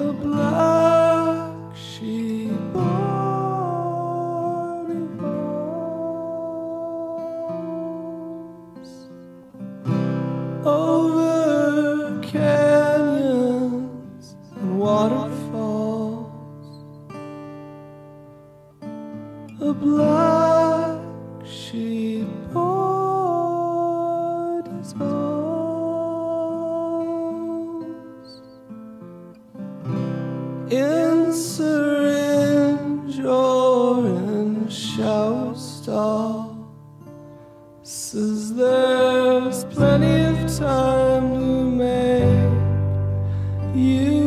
a black sheep. Oh. give time to make you.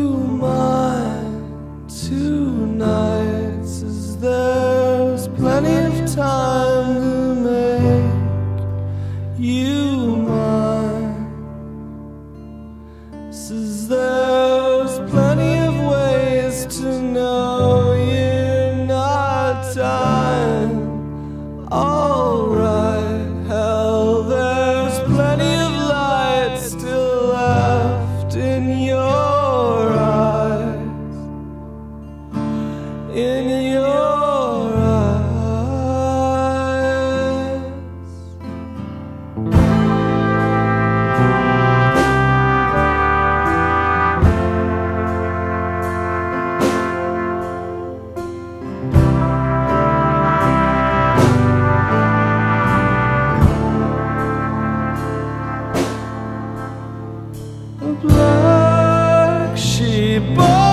like she bought.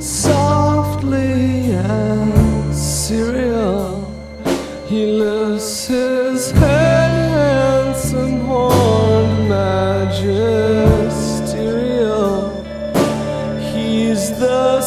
softly and serial. He lifts his head, handsome, horned, magisterial. He's the